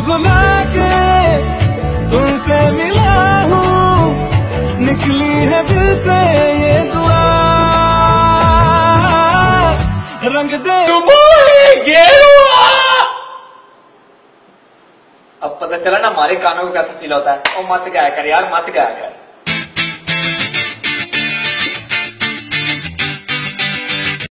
भुला के तुमसे मिला हूँ। निकली है दिल से ये दुआ। रंग दे। अब पता चला ना हमारे कानों को कैसा फील होता है। वो मत गाया कर यार मत गाया कर।